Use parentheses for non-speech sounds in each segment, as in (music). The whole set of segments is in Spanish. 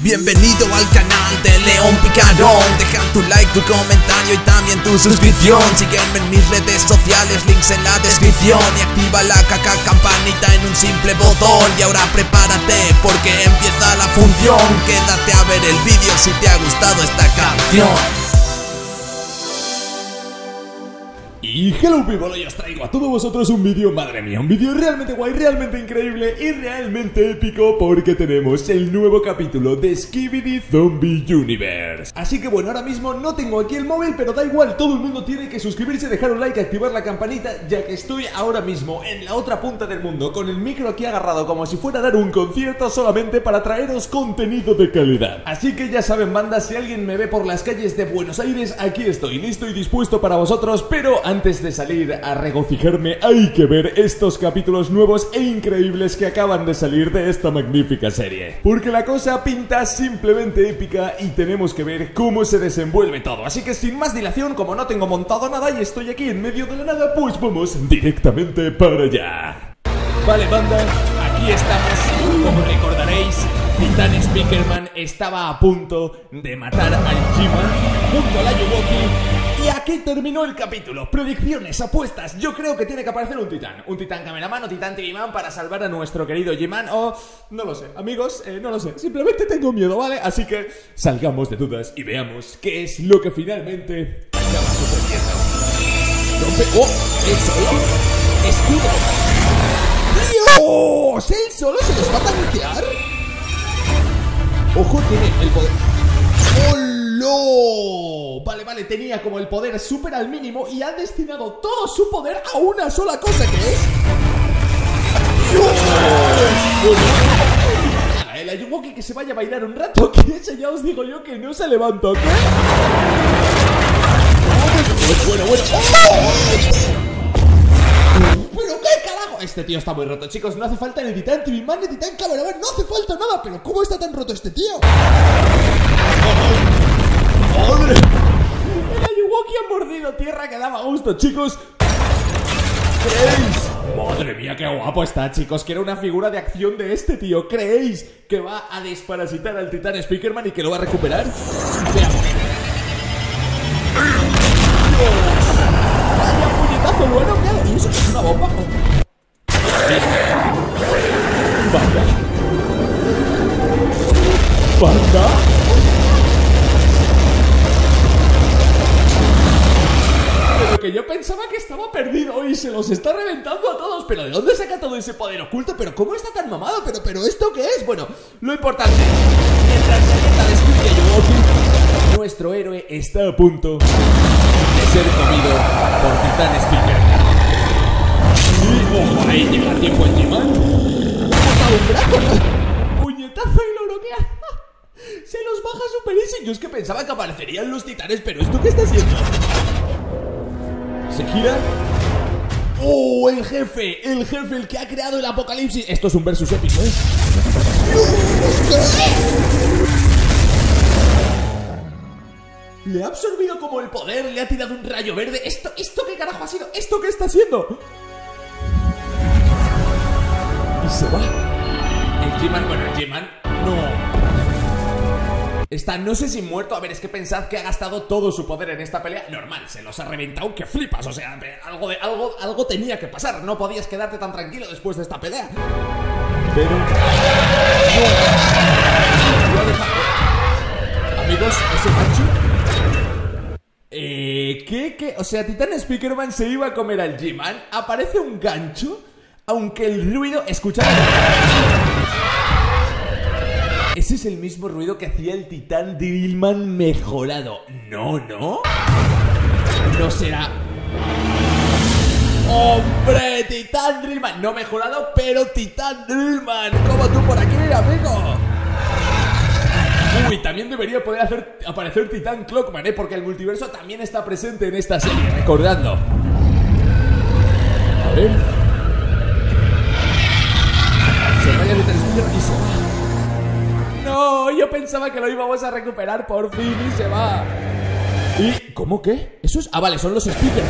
Bienvenido al canal de León Picarón. Deja tu like, tu comentario y también tu suscripción. Sígueme en mis redes sociales, links en la descripción. Y activa la caca campanita en un simple botón. Y ahora prepárate porque empieza la función. Quédate a ver el vídeo si te ha gustado esta canción Y hello people, hoy os traigo a todos vosotros un vídeo, madre mía, un vídeo realmente guay, realmente increíble y realmente épico porque tenemos el nuevo capítulo de Skibidi Zombie Universe. Así que bueno, ahora mismo no tengo aquí el móvil, pero da igual, todo el mundo tiene que suscribirse, dejar un like, activar la campanita, ya que estoy ahora mismo en la otra punta del mundo con el micro aquí agarrado como si fuera a dar un concierto solamente para traeros contenido de calidad. Así que ya saben, banda, si alguien me ve por las calles de Buenos Aires, aquí estoy, listo y dispuesto para vosotros, pero antes de salir a regocijarme, hay que ver estos capítulos nuevos e increíbles que acaban de salir de esta magnífica serie. Porque la cosa pinta simplemente épica y tenemos que ver cómo se desenvuelve todo. Así que sin más dilación, como no tengo montado nada y estoy aquí en medio de la nada, pues vamos directamente para allá. Vale, banda, aquí estamos. Como recordaréis, Titan Speakerman estaba a punto de matar al Jima junto a la Yuwoki aquí terminó el capítulo. Predicciones, apuestas. Yo creo que tiene que aparecer un titán. Un titán cameraman titán tv para salvar a nuestro querido G-Man. O no lo sé. Amigos, eh, no lo sé. Simplemente tengo miedo, ¿vale? Así que salgamos de dudas y veamos qué es lo que finalmente acaba sucediendo. Rompe. ¡Oh! ¡El solo! ¡Escudo! ¡Dios! ¿El solo se les va a tanquear? Ojo, tiene el poder. ¡Oh! Vale, tenía como el poder súper al mínimo y ha destinado todo su poder a una sola cosa que es... El Ayuwoki que se vaya a bailar un rato, que ese ya os digo yo que no se levanta, ¿qué? Bueno, bueno, ¿Pero qué carajo? Este tío está muy roto, chicos. No hace falta ni Titán Man ni Titán Cameraman. No hace falta nada. Pero ¿cómo está tan roto este tío? ¡Madre! Ayuwoki ha mordido tierra que daba gusto, chicos. ¿Creéis? Madre mía, qué guapo está, chicos. Que era una figura de acción de este tío. ¿Creéis que va a desparasitar al titán Speakerman y que lo va a recuperar? Veamos. ¡Vaya puñetazo bueno que ¿Y eso es una bomba? Yo pensaba que estaba perdido y se los está reventando a todos. Pero ¿de dónde saca todo ese poder oculto? ¿Pero cómo está tan mamado? ¿Pero, pero esto qué es? Bueno, lo importante, mientras la destruye Yuwoki, nuestro héroe está a punto de ser comido por Titan Speaker. Ojo, ahí llega tiempo un brazo! ¡Puñetazo y lo bloquea! (laughs) Se los baja super easy. Yo es que pensaba que aparecerían los titanes, pero ¿esto qué está haciendo? Se gira. ¡Oh! El jefe, el jefe, el que ha creado el apocalipsis. Esto es un versus épico, ¿eh? Le ha absorbido como el poder, le ha tirado un rayo verde. ¿Esto, esto qué carajo ha sido? ¿Esto qué está haciendo? Y se va. El G-Man, bueno, el G-Man Está, no sé si muerto. A ver, es que pensad que ha gastado todo su poder en esta pelea. Normal, se los ha reventado que flipas. O sea, algo, de, algo, algo tenía que pasar. No podías quedarte tan tranquilo después de esta pelea. Pero. Amigos, ese gancho. Eh, ¿qué, ¿Qué? O sea, Titan Speakerman se iba a comer al G-Man. Aparece un gancho. Aunque el ruido. Escuchad. Ese es el mismo ruido que hacía el titán Drillman mejorado. No, no. No será. ¡Hombre! Titán Drillman. No mejorado, pero Titán Drillman. Como tú por aquí, amigo. Uy, también debería poder hacer aparecer Titán Clockman, ¿eh? Porque el multiverso también está presente en esta serie, recordadlo. A ver. Pensaba que lo íbamos a recuperar por fin y se va. ¿Y cómo qué? ¿Eso es? Ah, vale, son los speakers.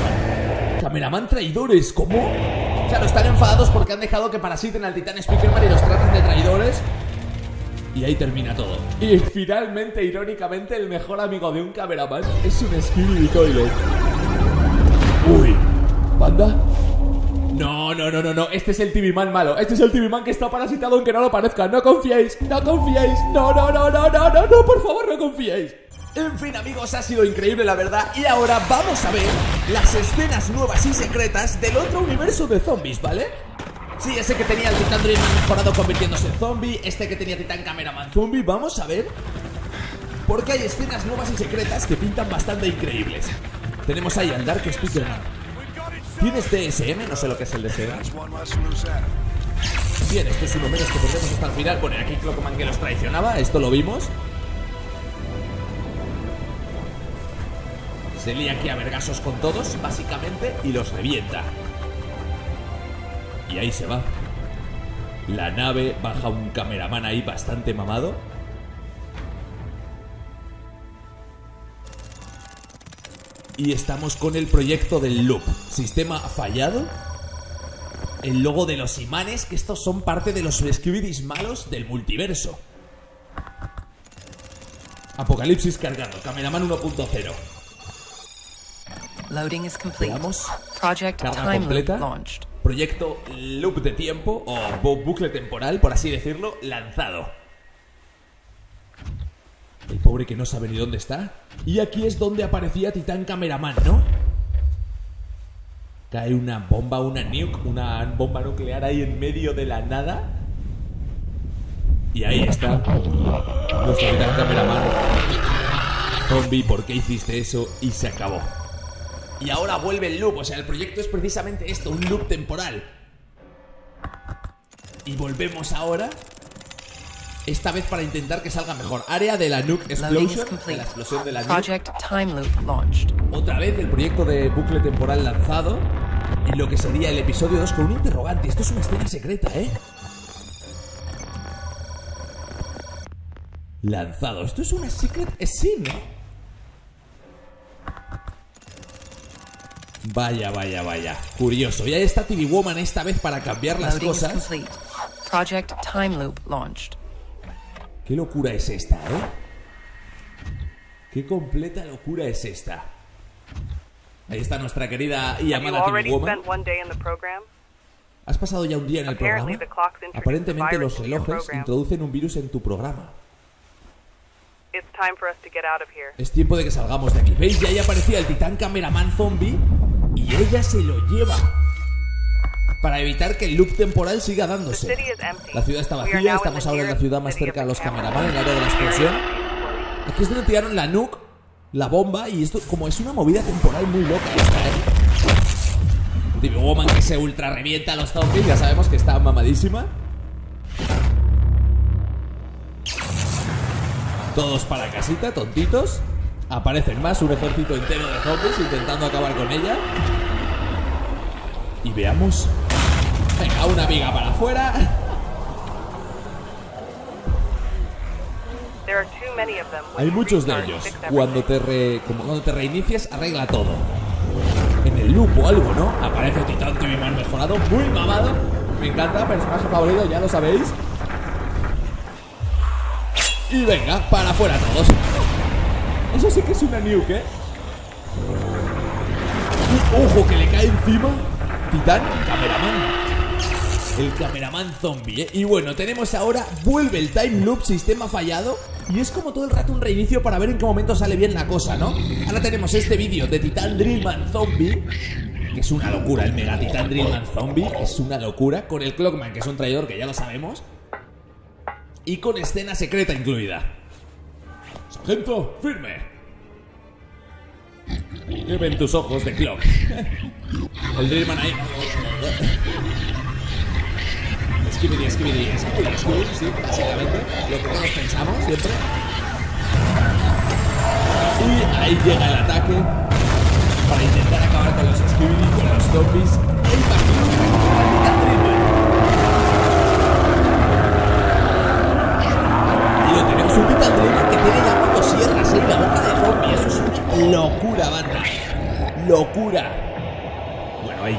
Cameraman traidores, ¿cómo? Claro, están enfadados porque han dejado que parasiten al titán Speakerman y los traten de traidores. Y ahí termina todo. Y finalmente, irónicamente, el mejor amigo de un cameraman es un Skibidi Toilet. Uy, ¿banda? No, no, no, no, no. Este es el TV malo. Este es el TV que está parasitado aunque no lo parezca. No confiéis, no confiéis. No, no, no, no, no, no, no, por favor, no confiéis. En fin amigos, ha sido increíble la verdad y ahora vamos a ver las escenas nuevas y secretas del otro universo de zombies, ¿vale? Sí, ese que tenía el Titan Dream mejorado convirtiéndose en zombie, este que tenía Titan Cameraman zombie, vamos a ver porque hay escenas nuevas y secretas que pintan bastante increíbles. Tenemos ahí al Dark Speakerman. ¿Tienes DSM? No sé lo que es el DSM. Bien, este es uno menos que pondremos hasta el final. Bueno, aquí Clockman que los traicionaba, esto lo vimos. Se lía aquí a vergasos con todos, básicamente, y los revienta. Y ahí se va. La nave baja un cameraman ahí bastante mamado. Y estamos con el proyecto del loop. Sistema fallado. El logo de los imanes, que estos son parte de los Skibidis malos del multiverso. Apocalipsis cargado, cameraman 1.0. Loading is complete. Veamos. Project Carga Time Loop completa. launched. Proyecto loop de tiempo o bu- bucle temporal, por así decirlo, lanzado. El pobre que no sabe ni dónde está. Y aquí es donde aparecía Titán Cameraman, ¿no? Cae una bomba, una nuke, una bomba nuclear ahí en medio de la nada. Y ahí está. Nuestro Titán Cameraman. Zombie, ¿por qué hiciste eso? Y se acabó. Y ahora vuelve el loop, o sea, el proyecto es precisamente esto, un loop temporal. Y volvemos ahora, esta vez para intentar que salga mejor. Área de la nuke explosion, de la explosión de la nuke. Project Time Loop launched. Otra vez el proyecto de bucle temporal lanzado en lo que sería el episodio 2 con un interrogante. Esto es una escena secreta, ¿eh? Lanzado. Esto es una secret scene, ¿eh? Vaya, vaya, vaya. Curioso. Y ahí está TV Woman esta vez para cambiar las cosas. Project Time Loop launched. ¿Qué locura es esta, eh? ¿Qué completa locura es esta? Ahí está nuestra querida y amada already Woman. ¿Has pasado ya un día en el programa? Aparentemente los relojes introducen un virus en tu programa. Es tiempo de que salgamos de aquí. ¿Veis? Ya ahí aparecía el titán cameraman zombie y ella se lo lleva. Para evitar que el loop temporal siga The dándose. city is empty. La ciudad está vacía, estamos in the ahora en la ciudad más city cerca de los the cameraman, camera. en el área de la explosión. Aquí es donde tiraron la nuke, la bomba, y esto como es una movida temporal muy loca esta, ¿eh? Woman que se ultra revienta a los zombies, ya sabemos que está mamadísima. Todos para casita, tontitos. Aparecen más, un ejército entero de zombies intentando acabar con ella. Y veamos. Venga, una viga para afuera. Hay muchos de ellos. Cuando te, re- como cuando te reinicias, arregla todo. En el loop o algo, ¿no? Aparece Titán TV Man mejorado, muy mamado. Me encanta, personaje favorito, ya lo sabéis. Y venga, para afuera todos. Eso sí que es una nuke, ¿eh? Y ojo que le cae encima. Titán, cameraman. El cameraman zombie, ¿eh? Y bueno, tenemos ahora, vuelve el time loop, sistema fallado. Y es como todo el rato un reinicio para ver en qué momento sale bien la cosa, ¿no? Ahora tenemos este vídeo de Titan Drillman Zombie. Que es una locura, el Mega Titan Drillman Zombie. Es una locura. Con el Clockman, que es un traidor, que ya lo sabemos. Y con escena secreta incluida. Sargento, firme. ¿Qué ven tus ojos de Clock? El Drillman ahí. Skibidi, skibidi, skibidi, skibidi, sí, básicamente. Lo que todos pensamos siempre. Y ahí llega el ataque para intentar acabar con los skibidi, con los zombies. E imagino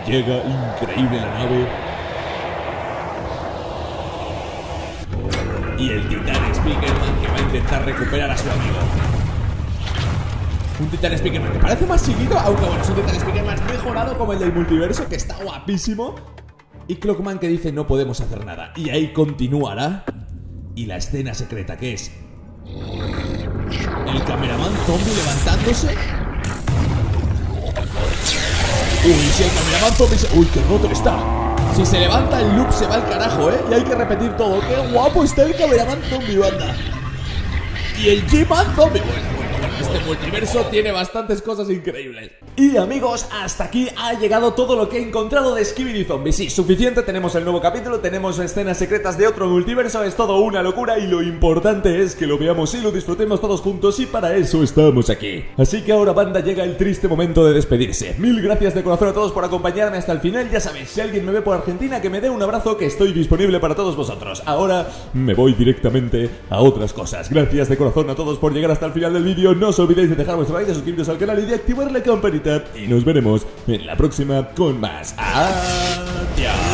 llega, increíble la nave. y el Titán Speakerman que va a intentar recuperar a su amigo. Un Titan Speakerman que parece más chiquito, aunque bueno, es un Titan Speakerman mejorado como el del multiverso, que está guapísimo. Y Clockman que dice no podemos hacer nada. Y ahí continuará. Y la escena secreta que es el cameraman zombie levantándose. Uy, si el zombie se... Uy, qué roto está. Si se levanta el loop se va al carajo, ¿eh? Y hay que repetir todo. ¡Qué guapo está el cameraman zombie, banda! Y el G-Man zombie. Bueno, bueno, bueno. Este multiverso tiene bastantes cosas increíbles. Y amigos, hasta aquí ha llegado todo lo que he encontrado de Skibidi Zombie. Sí, suficiente, tenemos el nuevo capítulo, tenemos escenas secretas de otro multiverso, es todo una locura y lo importante es que lo veamos y lo disfrutemos todos juntos y para eso estamos aquí. Así que ahora, banda, llega el triste momento de despedirse. Mil gracias de corazón a todos por acompañarme hasta el final. Ya sabéis, si alguien me ve por Argentina, que me dé un abrazo que estoy disponible para todos vosotros. Ahora me voy directamente a otras cosas. Gracias de corazón a todos por llegar hasta el final del vídeo. No os olvidéis de dejar vuestro like, de suscribiros al canal y de activar la campanita. Y nos veremos en la próxima con más. ¡Adiós!